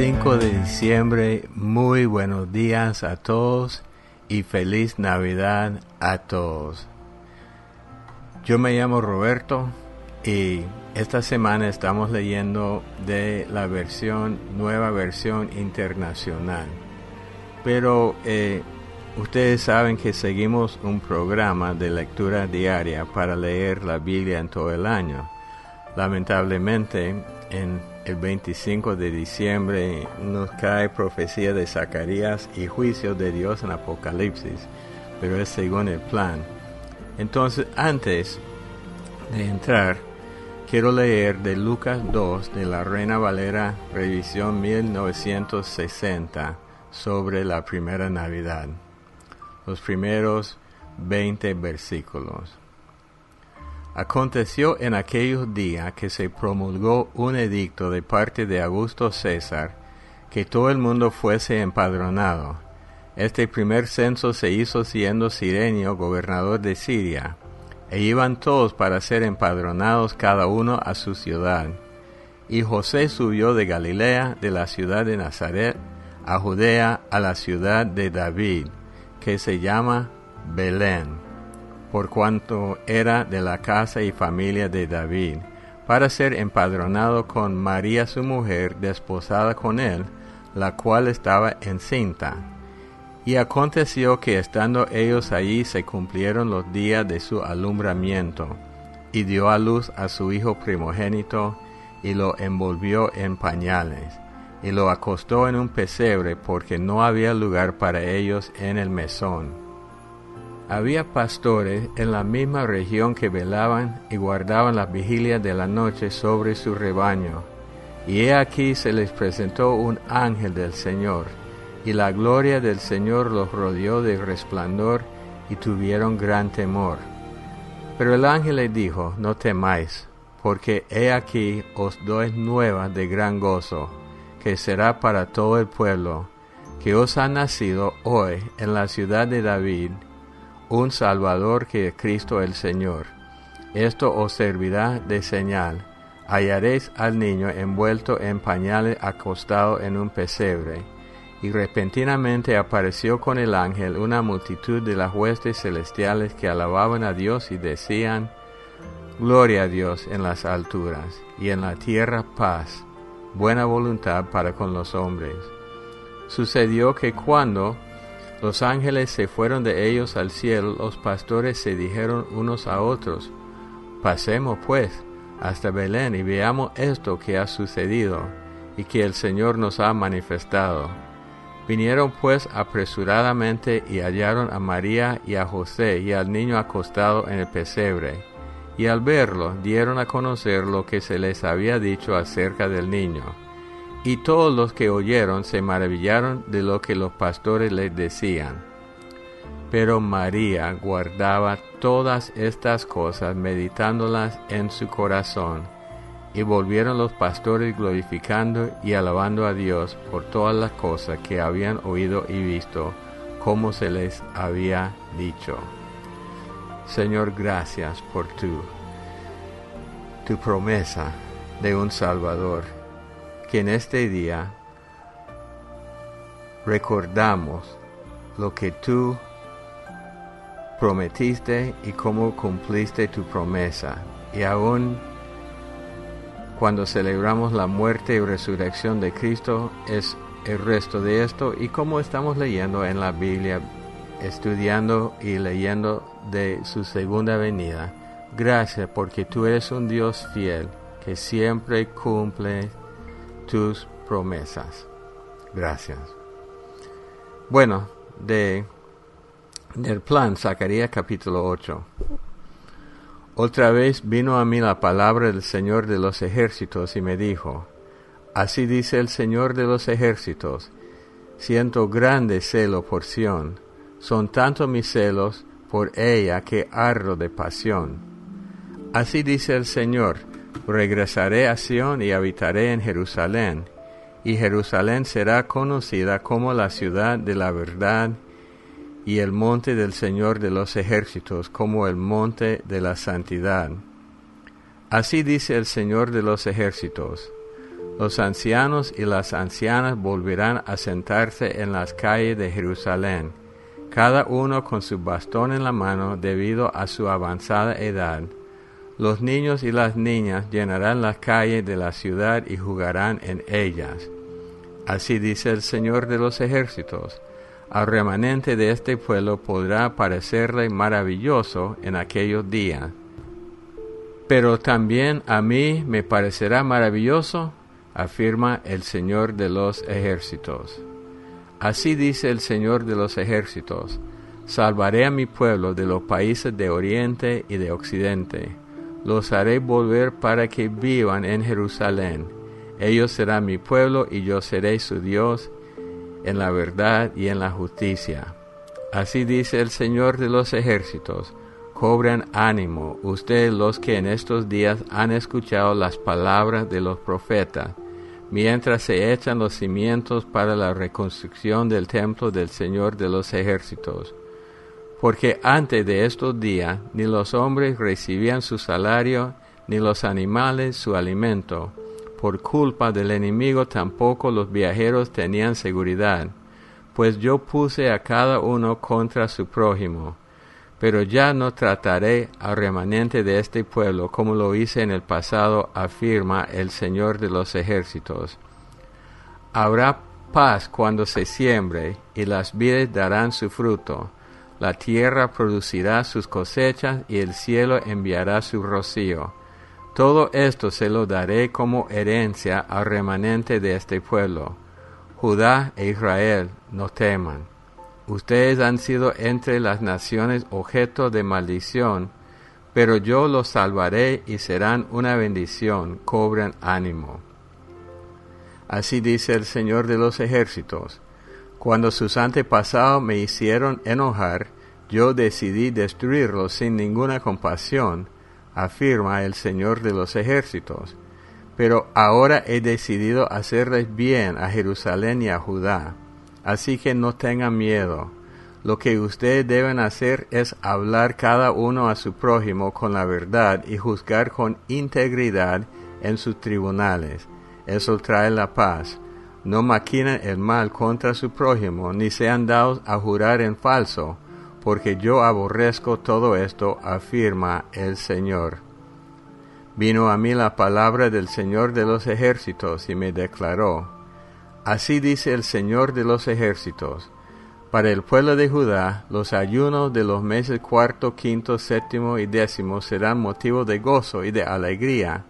25 de diciembre, muy buenos días a todos y feliz Navidad a todos. Yo me llamo Roberto y esta semana estamos leyendo de la versión, nueva versión internacional. Pero eh, ustedes saben que seguimos un programa de lectura diaria para leer la Biblia en todo el año. Lamentablemente, en el 25 de diciembre nos cae profecía de Zacarías y juicio de Dios en Apocalipsis, pero es según el plan. Entonces, antes de entrar, quiero leer de Lucas 2 de la Reina Valera, revisión 1960, sobre la primera Navidad. Los primeros 20 versículos. Aconteció en aquellos días que se promulgó un edicto de parte de Augusto César que todo el mundo fuese empadronado. Este primer censo se hizo siendo Sirenio gobernador de Siria, e iban todos para ser empadronados cada uno a su ciudad. Y José subió de Galilea, de la ciudad de Nazaret, a Judea, a la ciudad de David, que se llama Belén por cuanto era de la casa y familia de David, para ser empadronado con María su mujer, desposada con él, la cual estaba encinta. Y aconteció que estando ellos allí se cumplieron los días de su alumbramiento, y dio a luz a su hijo primogénito, y lo envolvió en pañales, y lo acostó en un pesebre porque no había lugar para ellos en el mesón. Había pastores en la misma región que velaban y guardaban la vigilia de la noche sobre su rebaño. Y he aquí se les presentó un ángel del Señor, y la gloria del Señor los rodeó de resplandor, y tuvieron gran temor. Pero el ángel les dijo, no temáis, porque he aquí os doy nueva de gran gozo, que será para todo el pueblo, que os ha nacido hoy en la ciudad de David, un Salvador que es Cristo el Señor. Esto os servirá de señal. Hallaréis al niño envuelto en pañales acostado en un pesebre. Y repentinamente apareció con el ángel una multitud de las huestes celestiales que alababan a Dios y decían, Gloria a Dios en las alturas, y en la tierra paz, buena voluntad para con los hombres. Sucedió que cuando los ángeles se fueron de ellos al cielo, los pastores se dijeron unos a otros, Pasemos pues hasta Belén y veamos esto que ha sucedido y que el Señor nos ha manifestado. Vinieron pues apresuradamente y hallaron a María y a José y al niño acostado en el pesebre, y al verlo dieron a conocer lo que se les había dicho acerca del niño. Y todos los que oyeron se maravillaron de lo que los pastores les decían. Pero María guardaba todas estas cosas, meditándolas en su corazón. Y volvieron los pastores glorificando y alabando a Dios por todas las cosas que habían oído y visto, como se les había dicho. Señor, gracias por tu, tu promesa de un Salvador que en este día recordamos lo que tú prometiste y cómo cumpliste tu promesa. Y aún cuando celebramos la muerte y resurrección de Cristo es el resto de esto y como estamos leyendo en la Biblia, estudiando y leyendo de su segunda venida. Gracias porque tú eres un Dios fiel que siempre cumple tus promesas. Gracias. Bueno, de, del plan, Zacarías capítulo 8. Otra vez vino a mí la palabra del Señor de los ejércitos y me dijo, Así dice el Señor de los ejércitos, siento grande celo por Sión, son tanto mis celos por ella que arro de pasión. Así dice el Señor, regresaré a Sión y habitaré en Jerusalén, y Jerusalén será conocida como la ciudad de la verdad y el monte del Señor de los ejércitos como el monte de la santidad. Así dice el Señor de los ejércitos, Los ancianos y las ancianas volverán a sentarse en las calles de Jerusalén, cada uno con su bastón en la mano debido a su avanzada edad. Los niños y las niñas llenarán las calles de la ciudad y jugarán en ellas. Así dice el Señor de los ejércitos. Al remanente de este pueblo podrá parecerle maravilloso en aquellos días. Pero también a mí me parecerá maravilloso afirma el Señor de los ejércitos. Así dice el Señor de los ejércitos, salvaré a mi pueblo de los países de oriente y de occidente, los haré volver para que vivan en Jerusalén. Ellos serán mi pueblo y yo seré su Dios en la verdad y en la justicia. Así dice el Señor de los ejércitos, cobren ánimo ustedes los que en estos días han escuchado las palabras de los profetas mientras se echan los cimientos para la reconstrucción del templo del Señor de los ejércitos. Porque antes de estos días ni los hombres recibían su salario, ni los animales su alimento. Por culpa del enemigo tampoco los viajeros tenían seguridad, pues yo puse a cada uno contra su prójimo pero ya no trataré al remanente de este pueblo como lo hice en el pasado, afirma el Señor de los ejércitos. Habrá paz cuando se siembre, y las vides darán su fruto. La tierra producirá sus cosechas, y el cielo enviará su rocío. Todo esto se lo daré como herencia al remanente de este pueblo. Judá e Israel no teman Ustedes han sido entre las naciones objeto de maldición, pero yo los salvaré y serán una bendición, cobren ánimo. Así dice el Señor de los ejércitos. Cuando sus antepasados me hicieron enojar, yo decidí destruirlos sin ninguna compasión, afirma el Señor de los ejércitos. Pero ahora he decidido hacerles bien a Jerusalén y a Judá Así que no tengan miedo. Lo que ustedes deben hacer es hablar cada uno a su prójimo con la verdad y juzgar con integridad en sus tribunales. Eso trae la paz. No maquinen el mal contra su prójimo, ni sean dados a jurar en falso, porque yo aborrezco todo esto, afirma el Señor. Vino a mí la palabra del Señor de los ejércitos y me declaró, Así dice el Señor de los ejércitos. Para el pueblo de Judá, los ayunos de los meses cuarto, quinto, séptimo y décimo serán motivo de gozo y de alegría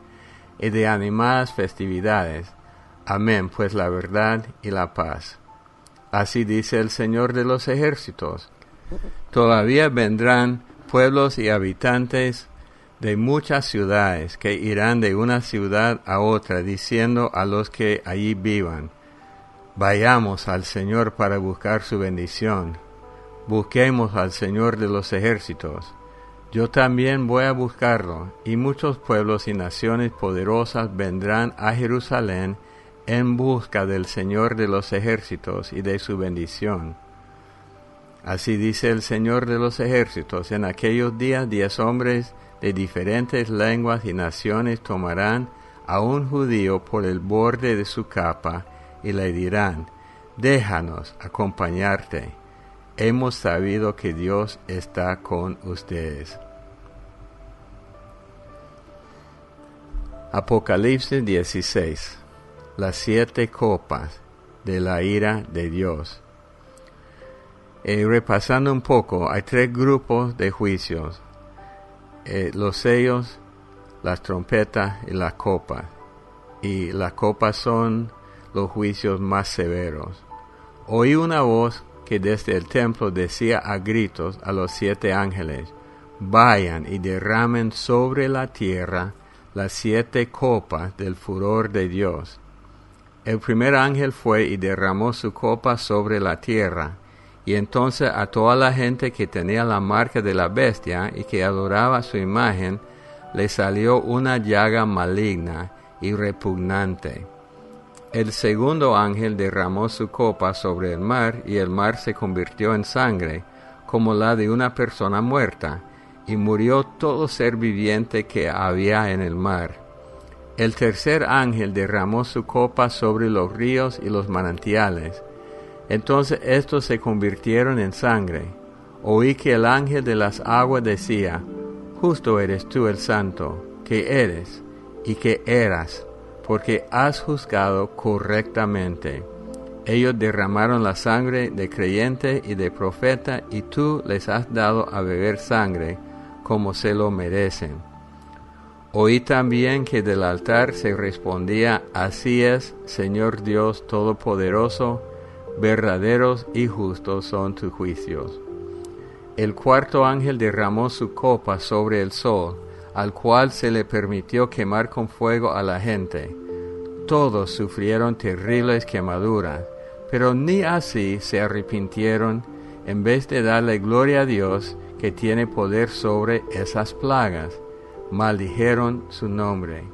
y de animadas festividades. Amén, pues la verdad y la paz. Así dice el Señor de los ejércitos. Todavía vendrán pueblos y habitantes de muchas ciudades que irán de una ciudad a otra, diciendo a los que allí vivan, Vayamos al Señor para buscar su bendición. Busquemos al Señor de los ejércitos. Yo también voy a buscarlo, y muchos pueblos y naciones poderosas vendrán a Jerusalén en busca del Señor de los ejércitos y de su bendición. Así dice el Señor de los ejércitos, en aquellos días diez hombres de diferentes lenguas y naciones tomarán a un judío por el borde de su capa, y le dirán, déjanos acompañarte. Hemos sabido que Dios está con ustedes. Apocalipsis 16. Las siete copas de la ira de Dios. Eh, repasando un poco, hay tres grupos de juicios. Eh, los sellos, las trompetas y las copas. Y las copas son los juicios más severos. Oí una voz que desde el templo decía a gritos a los siete ángeles, vayan y derramen sobre la tierra las siete copas del furor de Dios. El primer ángel fue y derramó su copa sobre la tierra, y entonces a toda la gente que tenía la marca de la bestia y que adoraba su imagen, le salió una llaga maligna y repugnante el segundo ángel derramó su copa sobre el mar y el mar se convirtió en sangre, como la de una persona muerta, y murió todo ser viviente que había en el mar. El tercer ángel derramó su copa sobre los ríos y los manantiales. Entonces estos se convirtieron en sangre. Oí que el ángel de las aguas decía, Justo eres tú el santo, que eres y que eras, porque has juzgado correctamente. Ellos derramaron la sangre de creyente y de profeta, y tú les has dado a beber sangre, como se lo merecen Oí también que del altar se respondía, Así es, Señor Dios Todopoderoso, verdaderos y justos son tus juicios. El cuarto ángel derramó su copa sobre el sol, al cual se le permitió quemar con fuego a la gente. Todos sufrieron terribles quemaduras, pero ni así se arrepintieron, en vez de darle gloria a Dios, que tiene poder sobre esas plagas maldijeron su nombre.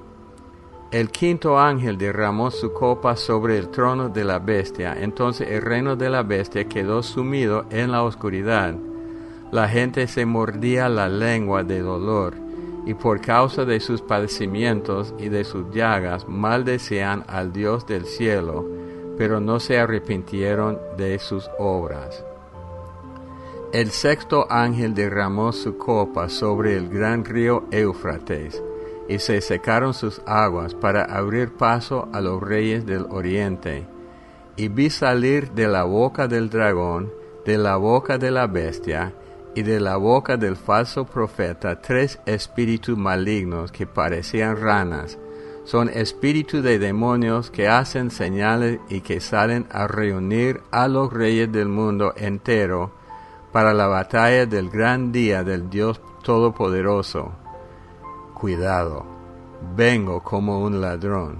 El quinto ángel derramó su copa sobre el trono de la bestia, entonces el reino de la bestia quedó sumido en la oscuridad. La gente se mordía la lengua de dolor, y por causa de sus padecimientos y de sus llagas maldecían al Dios del cielo, pero no se arrepintieron de sus obras. El sexto ángel derramó su copa sobre el gran río Éufrates, y se secaron sus aguas para abrir paso a los reyes del oriente. Y vi salir de la boca del dragón, de la boca de la bestia, y de la boca del falso profeta tres espíritus malignos que parecían ranas. Son espíritus de demonios que hacen señales y que salen a reunir a los reyes del mundo entero para la batalla del gran día del Dios Todopoderoso. Cuidado, vengo como un ladrón.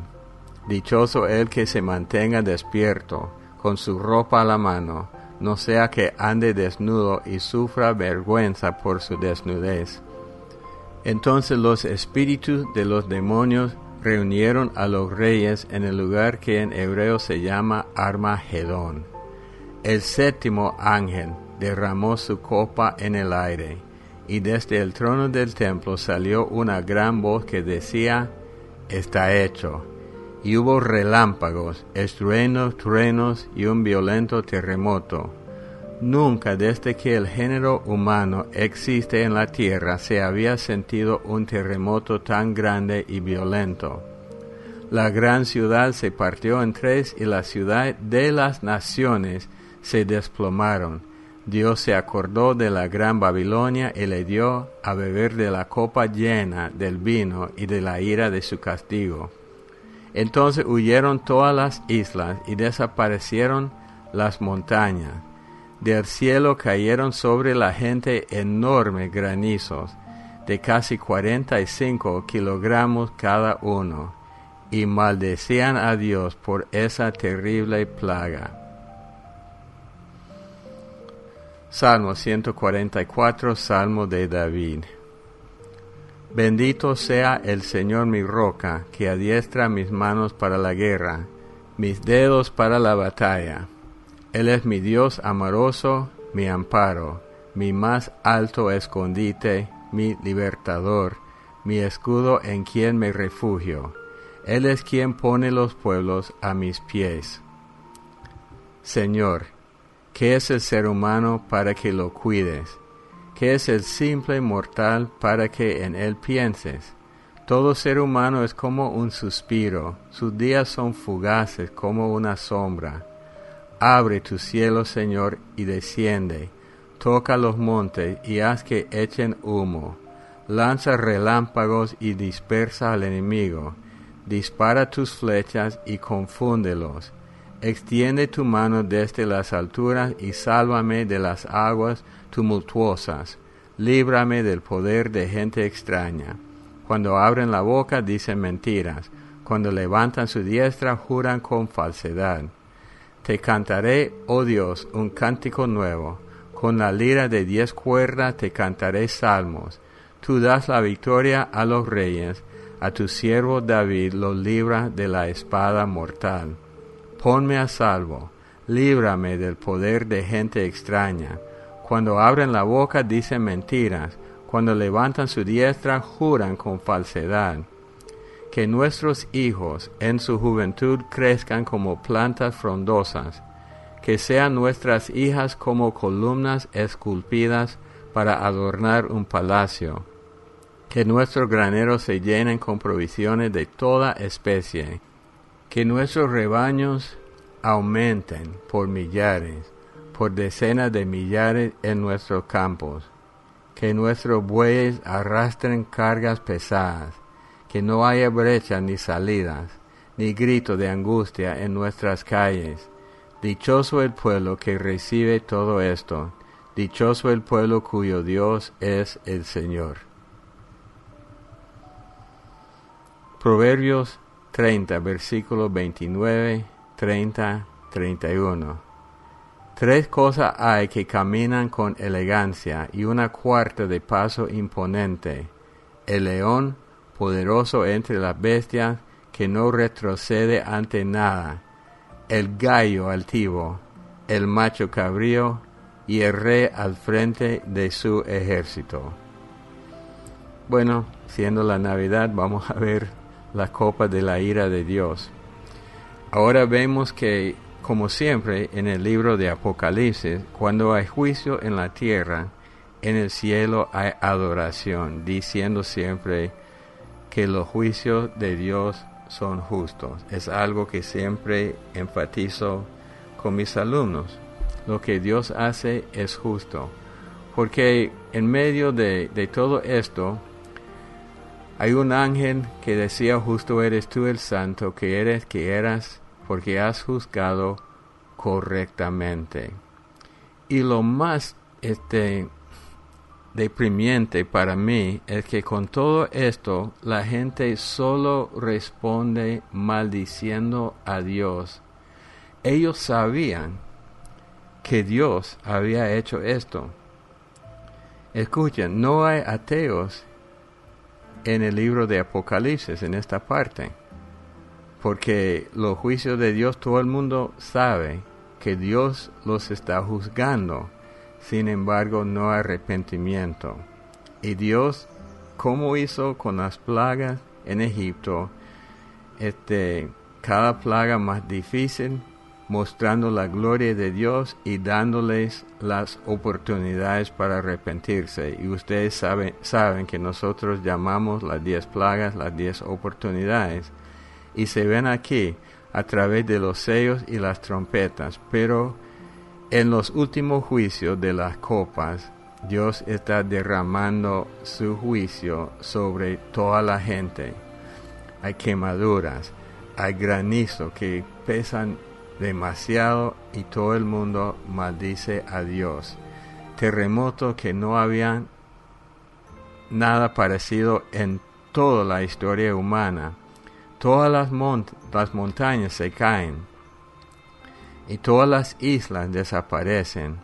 Dichoso el que se mantenga despierto, con su ropa a la mano, no sea que ande desnudo y sufra vergüenza por su desnudez. Entonces los espíritus de los demonios reunieron a los reyes en el lugar que en hebreo se llama Armagedón. El séptimo ángel derramó su copa en el aire, y desde el trono del templo salió una gran voz que decía, está hecho. Y hubo relámpagos, estruendos, truenos y un violento terremoto. Nunca desde que el género humano existe en la tierra se había sentido un terremoto tan grande y violento. La gran ciudad se partió en tres y la ciudad de las naciones se desplomaron Dios se acordó de la gran Babilonia y le dio a beber de la copa llena del vino y de la ira de su castigo. Entonces huyeron todas las islas y desaparecieron las montañas. Del cielo cayeron sobre la gente enormes granizos, de casi cuarenta y cinco kilogramos cada uno, y maldecían a Dios por esa terrible plaga. Salmo 144, Salmo de David. Bendito sea el Señor mi roca, que adiestra mis manos para la guerra, mis dedos para la batalla. Él es mi Dios amoroso, mi amparo, mi más alto escondite, mi libertador, mi escudo en quien me refugio. Él es quien pone los pueblos a mis pies. Señor, ¿Qué es el ser humano para que lo cuides? ¿Qué es el simple mortal para que en él pienses? Todo ser humano es como un suspiro, sus días son fugaces como una sombra. Abre tu cielo, Señor, y desciende. Toca los montes y haz que echen humo. Lanza relámpagos y dispersa al enemigo. Dispara tus flechas y confúndelos Extiende tu mano desde las alturas y sálvame de las aguas tumultuosas. Líbrame del poder de gente extraña. Cuando abren la boca dicen mentiras. Cuando levantan su diestra juran con falsedad. Te cantaré, oh Dios, un cántico nuevo. Con la lira de diez cuerdas te cantaré salmos. Tú das la victoria a los reyes. A tu siervo David lo libra de la espada mortal ponme a salvo, líbrame del poder de gente extraña. Cuando abren la boca dicen mentiras, cuando levantan su diestra juran con falsedad. que nuestros hijos en su juventud crezcan como plantas frondosas, que sean nuestras hijas como columnas esculpidas para adornar un palacio, que nuestros graneros se llenen con provisiones de toda especie, que nuestros rebaños aumenten por millares, por decenas de millares en nuestros campos, que nuestros bueyes arrastren cargas pesadas, que no haya brechas ni salidas, ni grito de angustia en nuestras calles. Dichoso el pueblo que recibe todo esto, dichoso el pueblo cuyo Dios es el Señor. Proverbios 30, versículos 29, 30, 31. Tres cosas hay que caminan con elegancia y una cuarta de paso imponente. El león, poderoso entre las bestias, que no retrocede ante nada. El gallo altivo, el macho cabrío y el rey al frente de su ejército. Bueno, siendo la Navidad, vamos a ver la copa de la ira de Dios. Ahora vemos que como siempre en el libro de Apocalipsis, cuando hay juicio en la tierra, en el cielo hay adoración, diciendo siempre que los juicios de Dios son justos. Es algo que siempre enfatizo con mis alumnos. Lo que Dios hace es justo. Porque en medio de, de todo esto, hay un ángel que decía, justo eres tú el santo, que eres, que eras porque has juzgado correctamente. Y lo más este, deprimiente para mí es que con todo esto la gente solo responde maldiciendo a Dios. Ellos sabían que Dios había hecho esto. Escuchen, no hay ateos en el libro de Apocalipsis, en esta parte porque los juicios de Dios todo el mundo sabe que Dios los está juzgando, sin embargo no hay arrepentimiento. Y Dios, como hizo con las plagas en Egipto, este, cada plaga más difícil, mostrando la gloria de Dios y dándoles las oportunidades para arrepentirse. Y ustedes saben, saben que nosotros llamamos las diez plagas las diez oportunidades y se ven aquí a través de los sellos y las trompetas, pero en los últimos juicios de las copas, Dios está derramando su juicio sobre toda la gente. Hay quemaduras, hay granizo que pesan demasiado y todo el mundo maldice a Dios. Terremotos que no habían nada parecido en toda la historia humana todas las, las montañas se caen y todas las islas desaparecen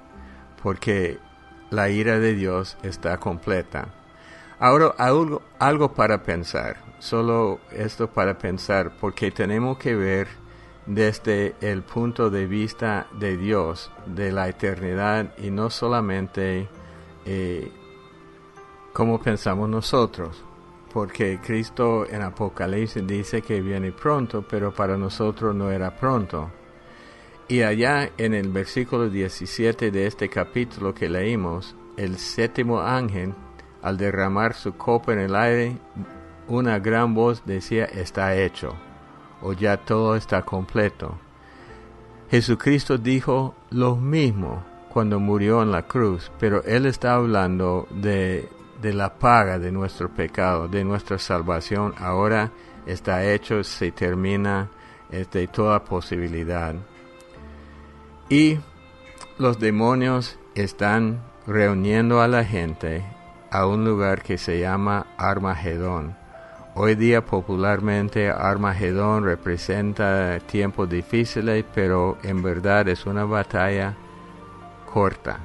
porque la ira de Dios está completa. Ahora algo, algo para pensar, solo esto para pensar, porque tenemos que ver desde el punto de vista de Dios, de la eternidad, y no solamente eh, como pensamos nosotros porque Cristo en Apocalipsis dice que viene pronto, pero para nosotros no era pronto. Y allá en el versículo 17 de este capítulo que leímos, el séptimo ángel, al derramar su copa en el aire, una gran voz decía, está hecho, o ya todo está completo. Jesucristo dijo lo mismo cuando murió en la cruz, pero él está hablando de de la paga de nuestro pecado, de nuestra salvación, ahora está hecho, se termina de toda posibilidad. Y los demonios están reuniendo a la gente a un lugar que se llama Armagedón. Hoy día popularmente Armagedón representa tiempos difíciles, pero en verdad es una batalla corta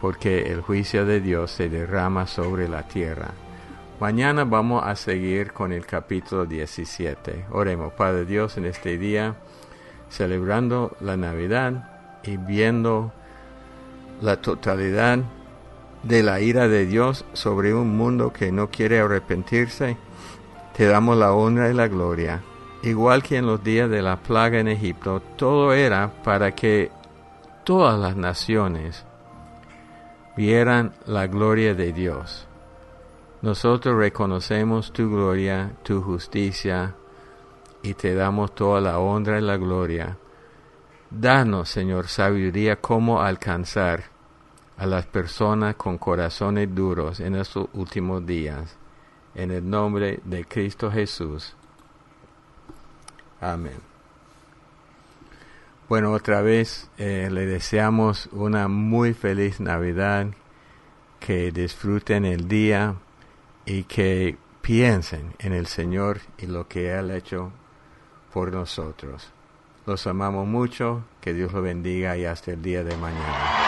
porque el juicio de Dios se derrama sobre la tierra. Mañana vamos a seguir con el capítulo 17. Oremos, Padre Dios, en este día, celebrando la Navidad y viendo la totalidad de la ira de Dios sobre un mundo que no quiere arrepentirse. Te damos la honra y la gloria. Igual que en los días de la plaga en Egipto, todo era para que todas las naciones vieran la gloria de Dios. Nosotros reconocemos tu gloria, tu justicia, y te damos toda la honra y la gloria. Danos, Señor, sabiduría cómo alcanzar a las personas con corazones duros en estos últimos días. En el nombre de Cristo Jesús. Amén. Bueno, otra vez eh, le deseamos una muy feliz Navidad, que disfruten el día y que piensen en el Señor y lo que Él ha hecho por nosotros. Los amamos mucho, que Dios lo bendiga y hasta el día de mañana.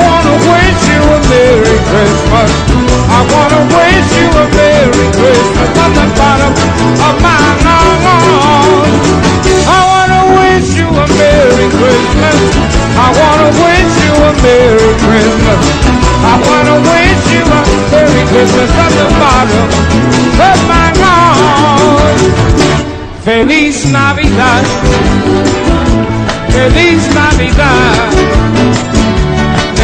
a Merry Christmas. I wanna wish you a Merry Christmas from the bottom of my heart. I wanna wish you a Merry Christmas. I wanna wish you a Merry Christmas. I wanna wish you a Merry Christmas from the bottom of my heart. Feliz Navidad. Feliz Navidad.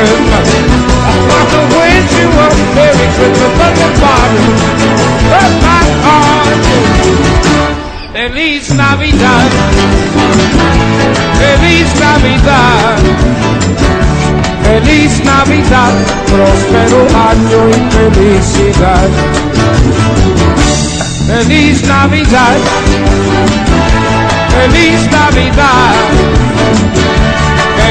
Christmas. I wanna wish you a Merry Christmas from the bottom of my heart. Feliz Navidad. Feliz Navidad. Feliz Navidad, próspero año y felicidad. Feliz Navidad, feliz Navidad,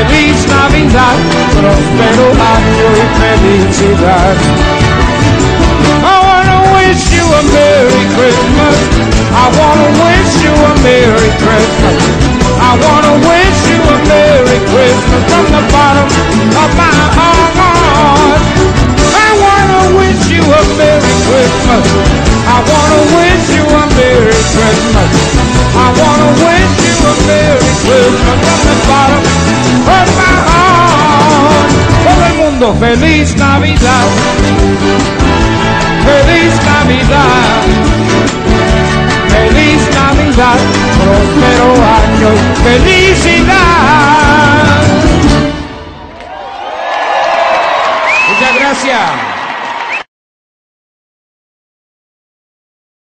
feliz Navidad, próspero año y felicidad. Feliz Navidad. Feliz Navidad. Feliz Navidad, próspero año feliz